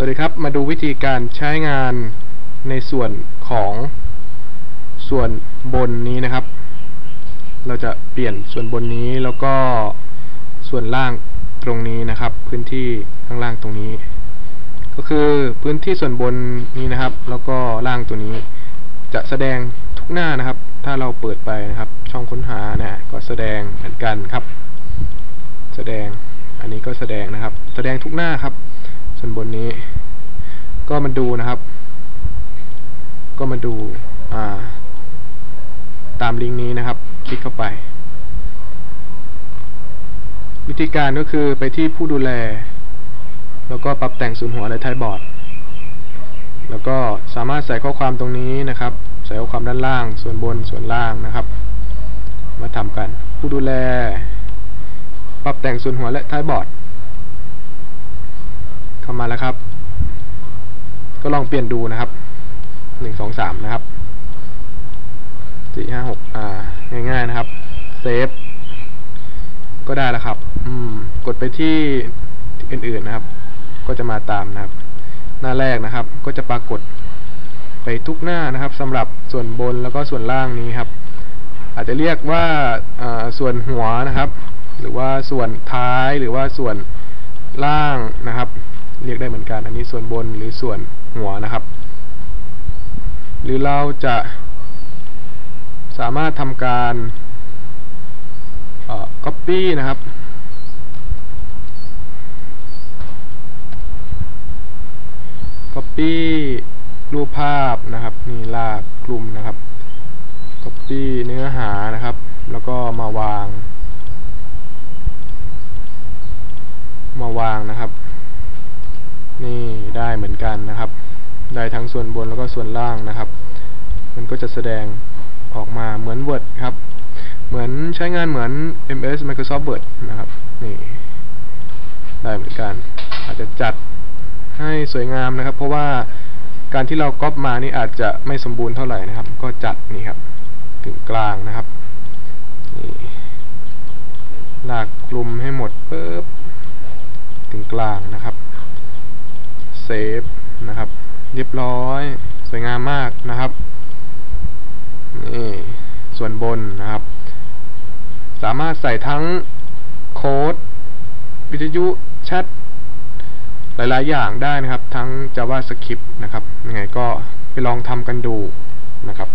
สวัสดีครับ มาดูวิธีการใช้งานในส่วนของส่วนบนนี้นะครับ เราจะเปลี่ยนส่วนบนนี้แล้วก็ส่วนล่างตรงนี้นะครับ พื้นที่ข้างล่างตรงนี้ ก็คือพื้นที่ส่วนบนนี้นะครับ แล้วก็ล่างตัวนี้ จะแสดงทุกหน้านะครับ ถ้าเราเปิดไปนะครับ ช่องค้นหานะก็แสดงเหมือนกันครับ แสดงอันนี้ก็แสดงนะครับ แสดงทุกหน้าครับ ส่วนบนนี้ ก็มาดูนะครับ ก็มาดูอ่า ตามลิงก์นี้นะครับ คลิกเข้าไป วิธีการก็คือไปที่ผู้ดูแล แล้วก็ปรับแต่งศูนย์หัวและท้ายบอร์ด แล้วก็สามารถใส่ข้อความตรงนี้นะครับ ใส่ข้อความด้านล่าง ส่วนบนส่วนล่างนะครับ มาทำกัน ผู้ดูแล ปรับแต่งส่วนหัวและท้ายบอร์ด มาแล้วครับ ก็ลองเปลี่ยนดูนะครับหนึ่งสองสามนะครับสี่ห้าหกอ่า ง่ายๆนะครับ เซฟ ก็ได้แล้วครับ อืม กดไปที่อื่นๆนะครับ ก็จะมาตามนะครับ หน้าแรกนะครับ ก็จะปรากฏไปทุกหน้านะครับสำหรับส่วนบนแล้วก็ส่วนล่างนี้ครับ อาจจะเรียกว่าส่วนหัวนะครับ หรือว่าส่วนท้ายหรือว่าส่วนล่างนะครับ เรียกได้เหมือนกัน อันนี้ส่วนบนหรือส่วนหัวนะครับ หรือเราจะสามารถทำการเอ่อ copy นะครับ copy รูปภาพนะครับ นี่ลากกลุ่มนะครับ copy เนื้อหานะครับ แล้วก็มาวาง มาวางนะครับ ได้เหมือนกันนะครับ ได้ทั้งส่วนบนแล้วก็ส่วนล่างนะครับ มันก็จะแสดงออกมาเหมือน Word ครับ เหมือนใช้งานเหมือน MS Microsoft Word นะครับนี่ได้เหมือนกัน อาจจะจัดให้สวยงามนะครับ เพราะว่าการที่เราก๊อปมานี่อาจจะไม่สมบูรณ์เท่าไหร่นะครับ ก็จัดนี่ครับกึ่งกลางนะครับนี่ลากกลุ่มให้หมดปุ๊บกึ่งกลางนะครับ เซฟนะครับ เรียบร้อย สวยงามมากนะครับนี่ส่วนบนนะครับ สามารถใส่ทั้งโค้ด วิทยุแชทหลาย ๆ อย่างได้นะครับ ทั้ง JavaScript นะครับยังไงก็ไปลองทำกันดูนะครับ